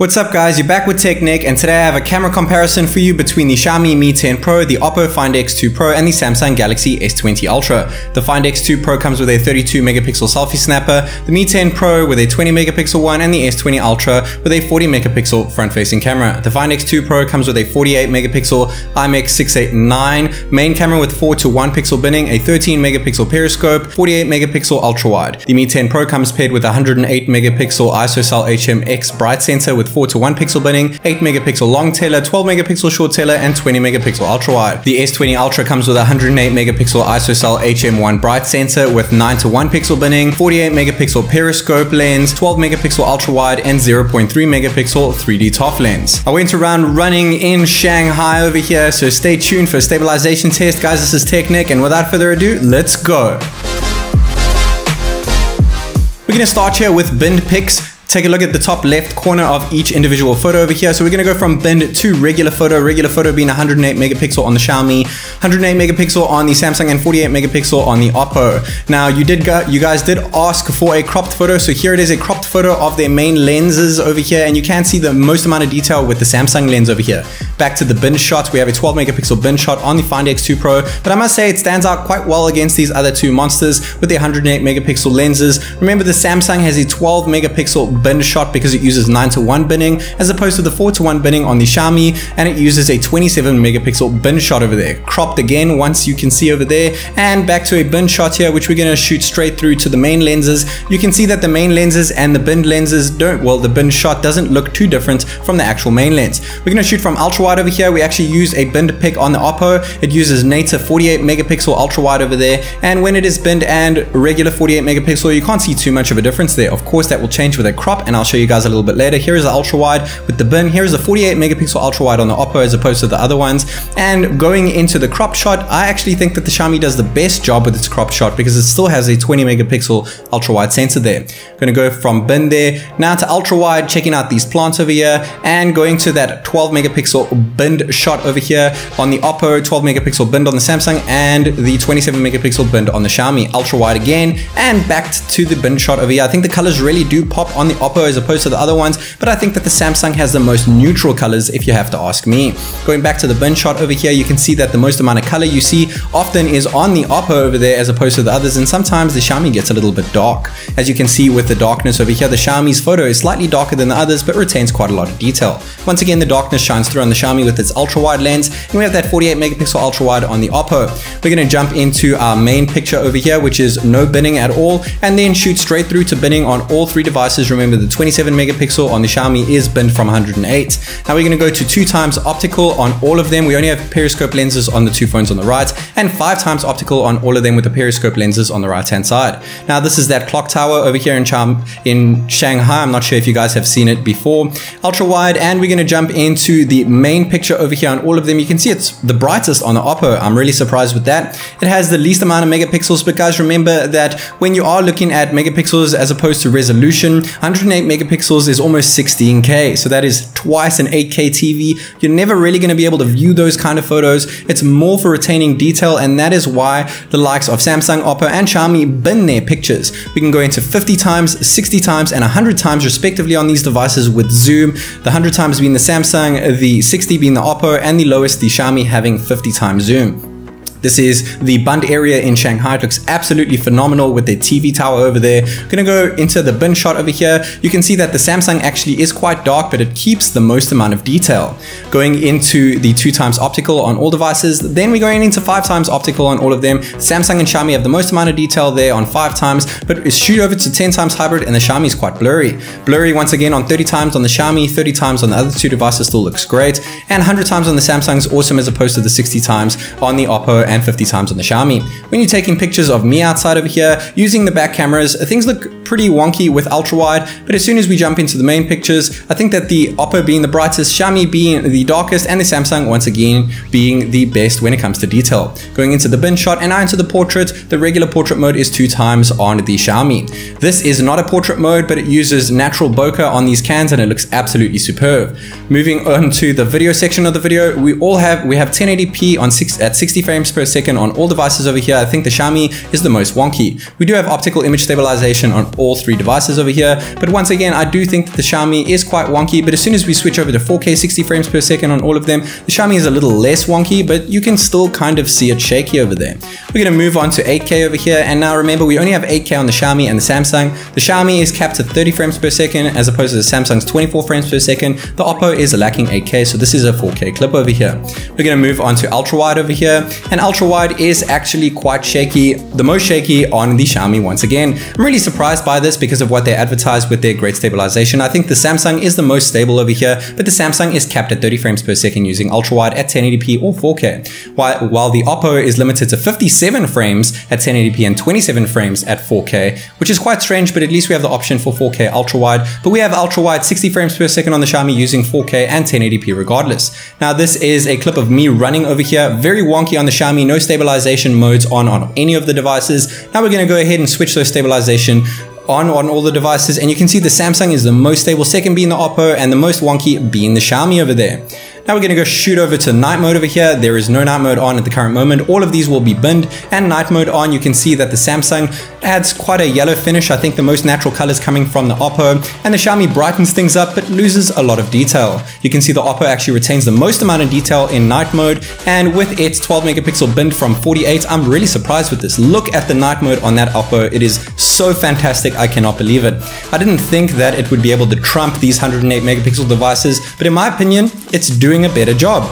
What's up guys, you're back with TechNick and today I have a camera comparison for you between the Xiaomi Mi 10 Pro, the Oppo Find X2 Pro and the Samsung Galaxy S20 Ultra. The Find X2 Pro comes with a 32 megapixel selfie snapper, the Mi 10 Pro with a 20 megapixel one and the S20 Ultra with a 40 megapixel front facing camera. The Find X2 Pro comes with a 48 megapixel IMX689 main camera with 4 to 1 pixel binning, a 13 megapixel periscope, 48 megapixel ultra wide. The Mi 10 Pro comes paired with a 108 megapixel ISOCELL HMX bright sensor with 4 to 1 pixel binning, 8 megapixel long tailer, 12 megapixel short tailer, and 20 megapixel ultra wide. The S20 Ultra comes with a 108 megapixel ISOCELL HM1 bright sensor with 9 to 1 pixel binning, 48 megapixel periscope lens, 12 megapixel ultra wide, and 0.3 megapixel 3D TOF lens. I went around running in Shanghai over here, so stay tuned for a stabilization test. Guys, this is TechNick, and without further ado, let's go. We're gonna start here with binned pics take a look at the top left corner of each individual photo over here. So we're to go from binned to regular photo, regular photo being 108 megapixel on the Xiaomi, 108 megapixel on the Samsung and 48 megapixel on the Oppo. Now you did go, you guys did ask for a cropped photo. So here it is a cropped photo of their main lenses over here and you can see the most amount of detail with the Samsung lens over here. Back to the bin shot, we have a 12 megapixel bin shot on the Find X2 Pro, but I must say it stands out quite well against these other two monsters with the 108 megapixel lenses. Remember the Samsung has a 12 megapixel bin shot because it uses 9 to 1 binning as opposed to the 4 to 1 binning on the Xiaomi and it uses a 27 megapixel bin shot over there. Cropped again once you can see over there and back to a bin shot here which we're going to shoot straight through to the main lenses. You can see that the main lenses and the bin lenses don't, well the bin shot doesn't look too different from the actual main lens. We're going to shoot from ultra wide over here. We actually use a binned pic on the Oppo. It uses native 48 megapixel ultra wide over there and when it is binned and regular 48 megapixel you can't see too much of a difference there. Of course that will change with a crop and I'll show you guys a little bit later. Here is the ultra wide with the bin. Here is a 48 megapixel ultra wide on the Oppo as opposed to the other ones. And going into the crop shot, I actually think that the Xiaomi does the best job with its crop shot because it still has a 20 megapixel ultra wide sensor there. I'm gonna go from bin there now to ultra wide, checking out these plants over here and going to that 12 megapixel binned shot over here on the Oppo, 12 megapixel binned on the Samsung and the 27 megapixel binned on the Xiaomi. Ultra wide again and back to the bin shot over here. I think the colors really do pop on the Oppo as opposed to the other ones, but I think that the Samsung has the most neutral colors if you have to ask me. Going back to the bin shot over here, you can see that the most amount of color you see often is on the Oppo over there as opposed to the others, and sometimes the Xiaomi gets a little bit dark. As you can see with the darkness over here, the Xiaomi's photo is slightly darker than the others, but retains quite a lot of detail. Once again, the darkness shines through on the Xiaomi with its ultra wide lens, and we have that 48 megapixel ultra wide on the Oppo. We're going to jump into our main picture over here, which is no binning at all, and then shoot straight through to binning on all three devices. The 27 megapixel on the Xiaomi is binned from 108. Now we're going to go to two times optical on all of them. We only have periscope lenses on the two phones on the right and five times optical on all of them with the periscope lenses on the right hand side. Now this is that clock tower over here in, Cham in Shanghai. I'm not sure if you guys have seen it before. Ultra wide and we're going to jump into the main picture over here on all of them. You can see it's the brightest on the Oppo. I'm really surprised with that. It has the least amount of megapixels but guys remember that when you are looking at megapixels as opposed to resolution 108 megapixels is almost 16K. So that is twice an 8K TV. You're never really going to be able to view those kind of photos. It's more for retaining detail and that is why the likes of Samsung, Oppo and Xiaomi bin their pictures. We can go into 50 times, 60 times and 100 times respectively on these devices with zoom. The 100 times being the Samsung, the 60 being the Oppo and the lowest the Xiaomi having 50 times zoom. This is the Bund area in Shanghai. It looks absolutely phenomenal with their TV tower over there. I'm gonna go into the bin shot over here. You can see that the Samsung actually is quite dark, but it keeps the most amount of detail. Going into the two times optical on all devices, then we're going into five times optical on all of them. Samsung and Xiaomi have the most amount of detail there on five times, but shoot over to 10 times hybrid and the Xiaomi is quite blurry. Blurry once again on 30 times on the Xiaomi, 30 times on the other two devices still looks great, and 100 times on the Samsung is awesome as opposed to the 60 times on the Oppo and 50 times on the Xiaomi. When you're taking pictures of me outside over here, using the back cameras, things look pretty wonky with ultra wide, but as soon as we jump into the main pictures, I think that the Oppo being the brightest, Xiaomi being the darkest, and the Samsung once again being the best when it comes to detail. Going into the bin shot and now into the portrait, the regular portrait mode is two times on the Xiaomi. This is not a portrait mode, but it uses natural bokeh on these cans and it looks absolutely superb. Moving on to the video section of the video, we all have, we have 1080p on six, at 60 frames per second on all devices over here. I think the Xiaomi is the most wonky. We do have optical image stabilization on all three devices over here. But once again, I do think that the Xiaomi is quite wonky, but as soon as we switch over to 4K 60 frames per second on all of them, the Xiaomi is a little less wonky, but you can still kind of see it shaky over there. We're gonna move on to 8K over here, and now remember, we only have 8K on the Xiaomi and the Samsung. The Xiaomi is capped at 30 frames per second, as opposed to the Samsung's 24 frames per second. The Oppo is lacking 8K, so this is a 4K clip over here. We're gonna move on to ultra wide over here, and ultra wide is actually quite shaky, the most shaky on the Xiaomi once again. I'm really surprised by this because of what they advertise with their great stabilization. I think the Samsung is the most stable over here, but the Samsung is capped at 30 frames per second using ultra wide at 1080p or 4K, while, while the Oppo is limited to 57 frames at 1080p and 27 frames at 4K, which is quite strange, but at least we have the option for 4K ultra wide, but we have ultra wide 60 frames per second on the Xiaomi using 4K and 1080p regardless. Now this is a clip of me running over here, very wonky on the Xiaomi, no stabilization modes on on any of the devices. Now we're going to go ahead and switch those stabilization on on all the devices and you can see the Samsung is the most stable, second being the Oppo and the most wonky being the Xiaomi over there. Now we're going to go shoot over to night mode over here. There is no night mode on at the current moment. All of these will be binned and night mode on. You can see that the Samsung adds quite a yellow finish. I think the most natural colors coming from the Oppo and the Xiaomi brightens things up but loses a lot of detail. You can see the Oppo actually retains the most amount of detail in night mode and with its 12 megapixel binned from 48, I'm really surprised with this. Look at the night mode on that Oppo. It is so fantastic. I cannot believe it. I didn't think that it would be able to trump these 108 megapixel devices, but in my opinion, it's doing doing a better job.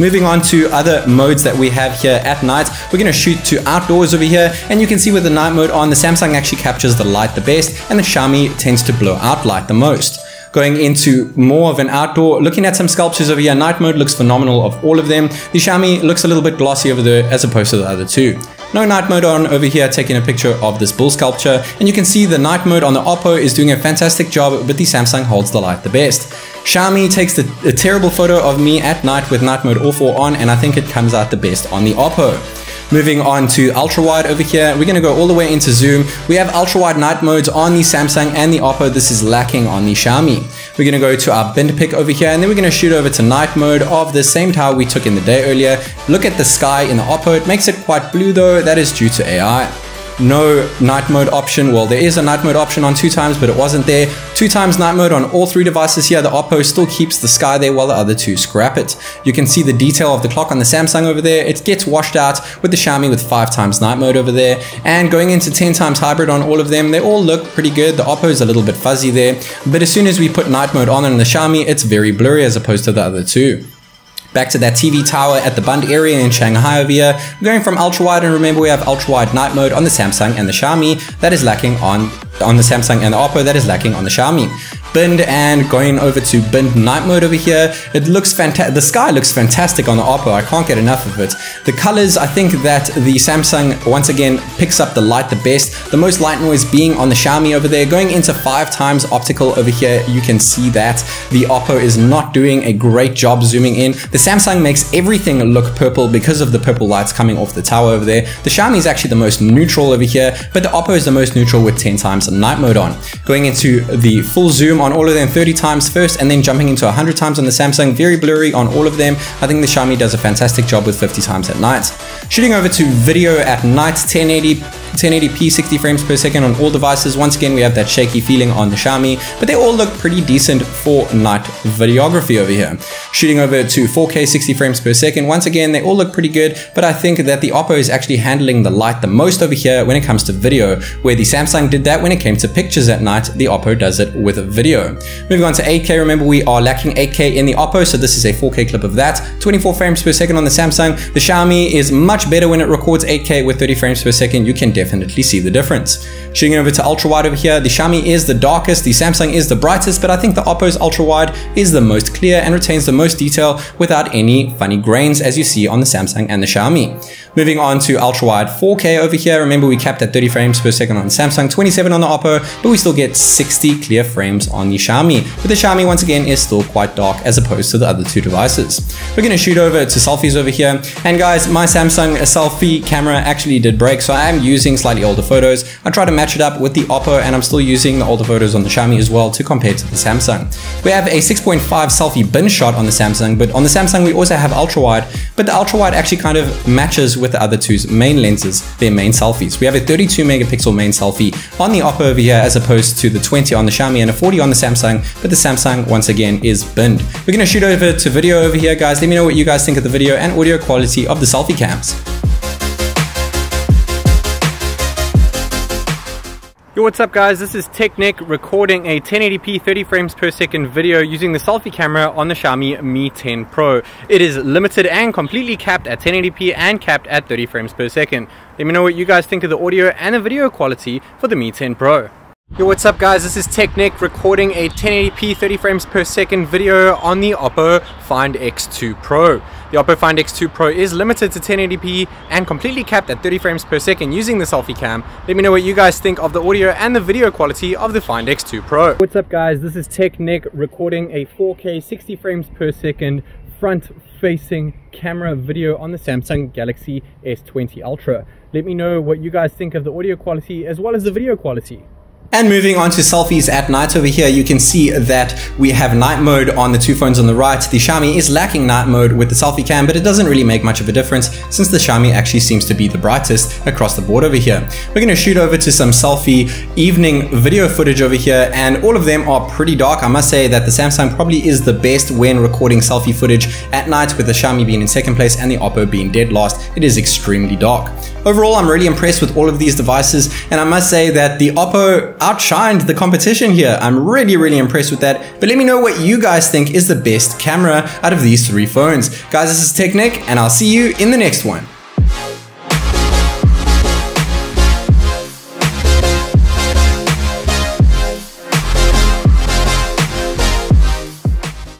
Moving on to other modes that we have here at night, we're going to shoot to outdoors over here and you can see with the night mode on, the Samsung actually captures the light the best and the Xiaomi tends to blow out light the most. Going into more of an outdoor, looking at some sculptures over here, night mode looks phenomenal of all of them. The Xiaomi looks a little bit glossy over there as opposed to the other two. No night mode on over here, taking a picture of this bull sculpture. And you can see the night mode on the Oppo is doing a fantastic job, but the Samsung holds the light the best. Xiaomi takes the, a terrible photo of me at night with night mode all 4 on, and I think it comes out the best on the Oppo. Moving on to ultra wide over here, we're going to go all the way into zoom. We have ultra wide night modes on the Samsung and the Oppo. This is lacking on the Xiaomi. We're to go to our binned pic over here and then we're to shoot over to night mode of the same tower we took in the day earlier. Look at the sky in the Oppo. It makes it quite blue though. That is due to AI no night mode option. Well, there is a night mode option on two times, but it wasn't there. Two times night mode on all three devices here. The Oppo still keeps the sky there while the other two scrap it. You can see the detail of the clock on the Samsung over there. It gets washed out with the Xiaomi with five times night mode over there. And going into 10 times hybrid on all of them, they all look pretty good. The Oppo is a little bit fuzzy there, but as soon as we put night mode on on the Xiaomi, it's very blurry as opposed to the other two back to that TV tower at the Bund area in Shanghai over here. Going from ultra wide and remember we have ultra wide night mode on the Samsung and the Xiaomi that is lacking on on the Samsung and the Oppo that is lacking on the Xiaomi binned and going over to binned night mode over here. It looks fantastic. The sky looks fantastic on the Oppo. I can't get enough of it. The colors, I think that the Samsung once again picks up the light the best. The most light noise being on the Xiaomi over there. Going into five times optical over here, you can see that the Oppo is not doing a great job zooming in. The Samsung makes everything look purple because of the purple lights coming off the tower over there. The Xiaomi is actually the most neutral over here, but the Oppo is the most neutral with 10 times night mode on. Going into the full zoom on all of them 30 times first and then jumping into 100 times on the Samsung, very blurry on all of them. I think the Xiaomi does a fantastic job with 50 times at night. Shooting over to video at night, 1080 1080p 60 frames per second on all devices. Once again, we have that shaky feeling on the Xiaomi, but they all look pretty decent for night videography over here. Shooting over to 4K 60 frames per second. Once again, they all look pretty good, but I think that the Oppo is actually handling the light the most over here when it comes to video, where the Samsung did that when it came to pictures at night, the Oppo does it with video. Moving on to 8K, remember we are lacking 8K in the Oppo, so this is a 4K clip of that. 24 frames per second on the Samsung. The Xiaomi is much better when it records 8K with 30 frames per second. You can definitely see the difference. Shooting over to ultra wide over here, the Xiaomi is the darkest, the Samsung is the brightest, but I think the Oppo's ultra wide is the most clear and retains the most detail without any funny grains as you see on the Samsung and the Xiaomi. Moving on to ultra wide 4K over here, remember we capped at 30 frames per second on Samsung, 27 on the Oppo, but we still get 60 clear frames on the Xiaomi. But the Xiaomi once again is still quite dark as opposed to the other two devices. We're going to shoot over to selfies over here, and guys, my Samsung selfie camera actually did break, so I am using using slightly older photos. I try to match it up with the Oppo and I'm still using the older photos on the Xiaomi as well to compare to the Samsung. We have a 6.5 selfie bin shot on the Samsung, but on the Samsung we also have ultra wide, but the ultra wide actually kind of matches with the other two's main lenses, their main selfies. We have a 32 megapixel main selfie on the Oppo over here as opposed to the 20 on the Xiaomi and a 40 on the Samsung, but the Samsung once again is binned. We're gonna shoot over to video over here guys. Let me know what you guys think of the video and audio quality of the selfie cams. Yo, what's up guys? This is TechNick recording a 1080p 30 frames per second video using the selfie camera on the Xiaomi Mi 10 Pro. It is limited and completely capped at 1080p and capped at 30 frames per second. Let me know what you guys think of the audio and the video quality for the Mi 10 Pro. Yo, what's up guys? This is TechNick recording a 1080p 30 frames per second video on the Oppo Find X2 Pro. The Oppo Find X2 Pro is limited to 1080p and completely capped at 30 frames per second using the selfie cam. Let me know what you guys think of the audio and the video quality of the Find X2 Pro. What's up guys? This is TechNick recording a 4K 60 frames per second front facing camera video on the Samsung Galaxy S20 Ultra. Let me know what you guys think of the audio quality as well as the video quality. And moving on to selfies at night over here, you can see that we have night mode on the two phones on the right. The Xiaomi is lacking night mode with the selfie cam, but it doesn't really make much of a difference since the Xiaomi actually seems to be the brightest across the board over here. We're going to shoot over to some selfie evening video footage over here, and all of them are pretty dark. I must say that the Samsung probably is the best when recording selfie footage at night with the Xiaomi being in second place and the Oppo being dead last. It is extremely dark. Overall, I'm really impressed with all of these devices, and I must say that the Oppo outshined the competition here. I'm really, really impressed with that. But let me know what you guys think is the best camera out of these three phones. Guys, this is TechNick, and I'll see you in the next one.